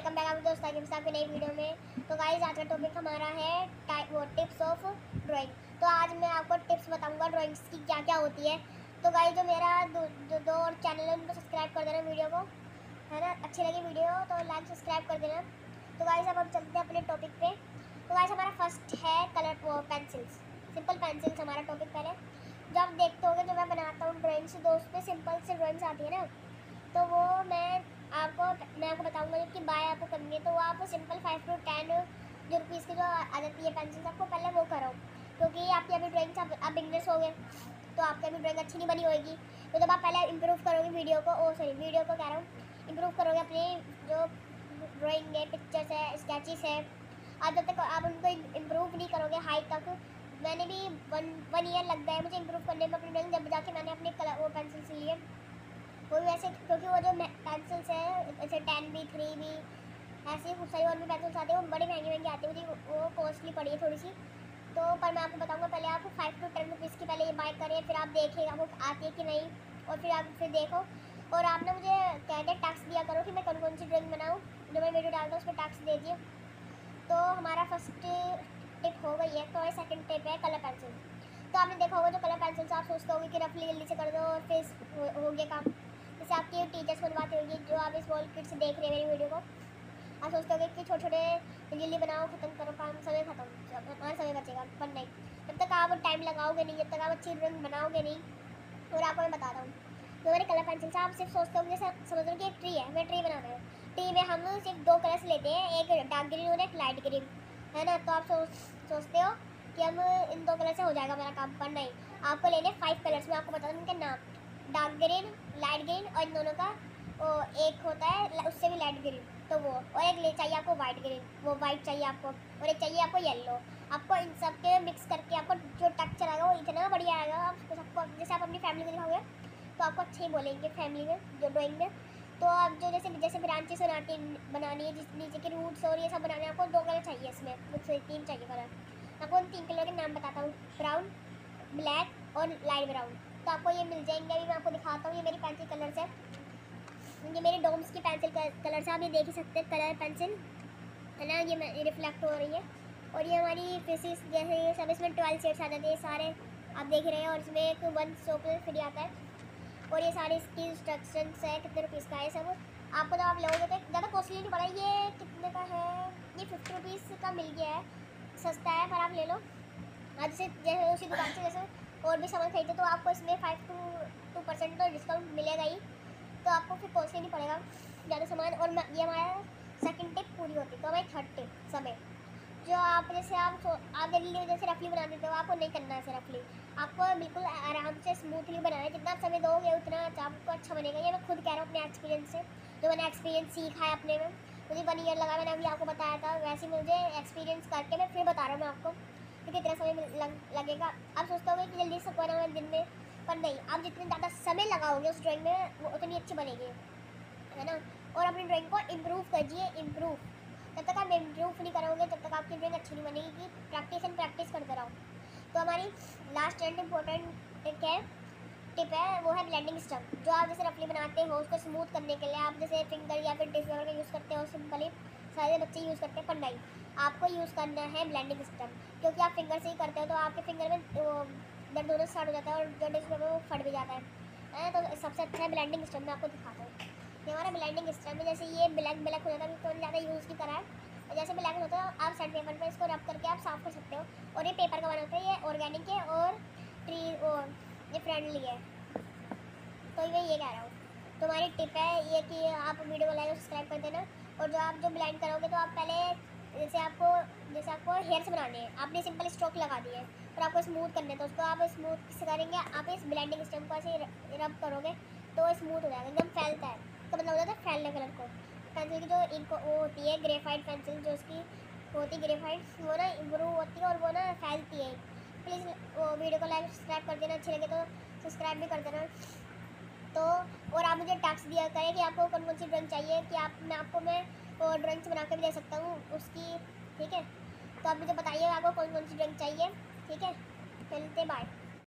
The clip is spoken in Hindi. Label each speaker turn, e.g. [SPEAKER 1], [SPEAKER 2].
[SPEAKER 1] वेलकम बैक आप दोस्त आगे आपकी नई वीडियो में। तो गाइस आज का टॉपिक हमारा है वो टिप्स ऑफ़ ड्राइंग तो आज मैं आपको टिप्स बताऊँगा ड्राइंग्स की क्या क्या होती है। तो गाइस जो मेरा दो, दो, दो और चैनल है उनको सब्सक्राइब कर देना वीडियो को है ना? अच्छी लगी वीडियो तो लाइक सब्सक्राइब कर देना। तो गाइस अब हम चलते हैं अपने टॉपिक पे। तो गाइस हमारा फ़र्स्ट है कलर वो पेंसिल्स सिंपल पेंसिल्स हमारा टॉपिक पहले। जो आप देखते हो जो मैं बनाता हूँ ड्राइंग्स तो उस पर सिंपल से ड्राइंग्स आती है ना। तो वो मैं आपको मैं आपको बताऊँगा कि बाय आपको करनी है तो वो आप सिंपल फाइव टू टेन जो रुपीज़ की जो आ जाती है पेंसिल आपको पहले वो करो। क्योंकि आपकी अभी ड्राइंग आप, आप बिगनर्स हो गए तो आपकी अभी ड्राइंग अच्छी नहीं बनी होगी तो जब आप पहले इम्प्रूव करोगे वीडियो को ओ सॉरी वीडियो को कह रहा हूँ इम्प्रूव करोगे अपनी जो ड्राइंग है पिक्चर्स है स्केचेस है आप जब तक आप उनको इम्प्रूव नहीं करोगे हाइट तक मैंने भी वन वन ईयर लगता है मुझे इम्प्रूव करने में अपनी ड्राइंग जब जाके मैंने अपने कलर वो पेंसिल से लिए वो भी वैसे क्योंकि वो जो पेंसिल्स है जैसे टेन बी थ्री बी ऐसे खूब सारी और भी पेंसिल्स आती है, वो बड़ी महँगी महँगी आती है वो कॉस्टली पड़ी है थोड़ी सी तो पर मैं आपको बताऊँगा, पहले आप फाइव टू टेन रुपीज़ की पहले ये बाय करें, फिर आप देखिए आपको आती है कि नहीं, और फिर आप फिर देखो। और आपने मुझे कहते टैक्स दिया करो कि मैं कौन कौन सी ड्राइंग बनाऊँ, जो मैं वीडियो डालता हूँ उस पर टैक्स दे दिए तो हमारा फ़र्स्ट टिप हो गई है तो सेकंड टिप है कलर पेंसिल तो आपने देखा होगा, जो कलर पेंसिल आप सोचते होगे कि रफली जल्दी से कर दो, और फिर हो गया काम। जैसे आपकी टीचर्स बनवाते होगी, जो आप स्मॉल किड से देख रहे हैं मेरी वीडियो को। आप सोचते होगे कि छोटे छोटे जल्दी बनाओ, ख़त्म करो, काम समय ख़त्म हमारा समय बचेगा, पर नहीं। जब तक आप टाइम लगाओगे नहीं, जब तक आप अच्छी ड्राइंग बनाओगे नहीं, और आपको मैं बता रहा हूँ। जो मेरे कलर पेंसिल से आप सिर्फ़ सोचते हो जैसे समझ लो कि एक ट्री है, मैं ट्री बना बनाना है। ट्री में हम सिर्फ़ दो कलर्स लेते हैं, एक डार्क ग्रीन और एक लाइट ग्रीन है ना? तो आप सोच सोचते हो कि हम इन दो कलर से हो जाएगा मेरा काम, पर नहीं। आपको लेने फाइव कलर्स में आपको बता दूँ उनके नाम। डार्क ग्रीन लाइट ग्रीन और इन दोनों का, वो एक होता है उससे भी लाइट ग्रीन तो वो, और एक ले चाहिए आपको वाइट ग्रीन वो वाइट चाहिए आपको, और एक चाहिए आपको येलो आपको इन सब के मिक्स करके आपको जो टक्चर आएगा वो इतना बढ़िया आएगा, आप सबको जैसे आप अपनी फैमिली को दिखाओगे तो आपको अच्छे ही बोलेंगे फैमिली में, जो ड्राइंग में. तो आप जो जैसे जैसे ब्रांचेस बनाती, बनानी है, जिस, नीचे के रूट्स और ये सब बनाने आपको दो कलर चाहिए इसमें मुझसे तीन चाहिए कलर आपको उन तीन कलर के नाम बताता हूँ ब्राउन ब्लैक और लाइट ब्राउन तो आपको ये मिल जाएँगे। अभी मैं आपको दिखाता हूँ, ये मेरी पेंसिल कलर्स है। ये मेरी डोम्स की पेंसिल कलर्स है, आप ये देख ही सकते हैं कलर पेंसिल है ना? ये रिफ्लेक्ट हो रही है। और ये हमारी फिजिक्स जैसे ये सब, इसमें ट्वेल्व शेड्स आ जाते हैं सारे आप देख रहे हैं, और इसमें एक वन सोप फ्री आता है। और ये सारे इसकी इंस्ट्रक्शन है, कितने रुपीज़ का है सब। आपको जब आप लोगों तो ज़्यादा कॉस्टली नहीं पड़ा, ये कितने का है? ये फिफ्टी रुपीज़ का मिल गया है, सस्ता है, पर आप ले लो। आज से जैसे उसी दुकान से जैसे और भी सामान खरीदते तो आपको इसमें फाइव टू टू परसेंट तो डिस्काउंट मिलेगा ही। तो आपको फिर कॉस्टली नहीं पड़ेगा ज़्यादा सामान। और ये हमारा सेकंड टिप पूरी होती तो हमारी थर्ड टिप समय। जो आप जैसे आप आप जल्दी जैसे रफली बना देते हो आपको नहीं करना है ऐसे रफली आपको बिल्कुल आराम से स्मूथली बनाना है। जितना समय दोगे, उतना आपको अच्छा बनेगा। ये मैं खुद कह रहा हूँ अपने एक्सपीरियंस से। जो मैंने एक्सपीरियंस सीखा है अपने में। मुझे वन ईयर लगा, मैंने अभी आपको बताया था। वैसे मुझे एक्सपीरियंस करके मैं फिर बता रहा हूँ मैं आपको। कि कितना समय लग, लगेगा। आप सोचते होगे कि जल्दी से बनाना दिन में पर नहीं। आप जितने ज़्यादा समय लगाओगे उस ड्राइंग में वो उतनी अच्छी बनेगी। है ना? और अपनी ड्राइंग को इम्प्रूव करिए इम्प्रूव जब तक आप इम्प्रूव नहीं करोगे तब तक आपकी ड्राइंग अच्छी नहीं बनेगी। कि प्रैक्टिस एंड प्रैक्टिस करते रहो। तो हमारी लास्ट एंड इम्पोर्टेंट टिप है टिप है वो है ब्लेंडिंग स्टम जो आप जैसे रफली बनाते हो उसको स्मूथ करने के लिए आप जैसे फिंगर या फिर डिश का यूज़ करते हो सिंपली सारे बच्चे यूज़ करते हैं पर नहीं। आपको यूज़ करना है ब्लेंडिंग सिस्टम क्योंकि आप फिंगर से ही करते हो तो आपके फिंगर में, वो दर्द होना स्टार्ट हो जाता है और जो डिश वो फट भी जाता है। तो सबसे अच्छा है ब्लेंडिंग सिस्टम मैं आपको दिखाता हूँ। ये हमारा ब्लेंडिंग सिस्टम है, जैसे ये ब्लैक ब्लैक हो जाता है तो ज़्यादा यूज़ नहीं करा है। जैसे ब्लैक होता है, आप सेट पेपर पर इसको रब करके आप साफ़ कर सकते हो। और ये पेपर का बना होता है, ये ऑर्गेनिक है और ट्री और ये फ्रेंडली है। तो मैं ये कह रहा हूँ। तो हमारी टिप है ये कि आप वीडियो को लाइक सब्सक्राइब कर देना। और जो आप जो ब्लेंड करोगे तो आप पहले जैसे आपको जैसे आपको हेयर्स बनाने हैं, आपने सिंपल स्ट्रोक लगा दिए और आपको स्मूथ करने तो उसको आप स्मूथ करेंगे, आप इस ब्लेंडिंग सिस्टम को ऐसे रब करोगे तो स्मूथ हो जाएगा, एकदम फैलता है। तो मतलब हो जाता है फैलने कलर को। पेंसिल की जो इंक वो होती है ग्रेफाइट पेंसिल जो उसकी होती है ग्रेफाइट वो ना इम्प्रूव होती है और वो ना फैलती है। प्लीज़ वो वीडियो को लाइक सब्सक्राइब कर देना, अच्छे लगे तो सब्सक्राइब भी कर देना। तो और आप मुझे टैक्स दिया करें कि आपको कौन कौन सी ड्राइंग चाहिए, कि आप, मैं आपको मैं ड्राइंग्स बना कर भी दे सकता हूँ, उसकी, ठीक है? तो आप मुझे बताइए आपको कौन कौन सी ड्रिंक चाहिए, ठीक है? चलते बाय